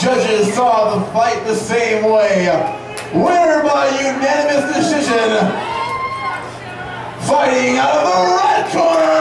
judges saw the fight the same way. Winner by unanimous decision, fighting out of the red corner,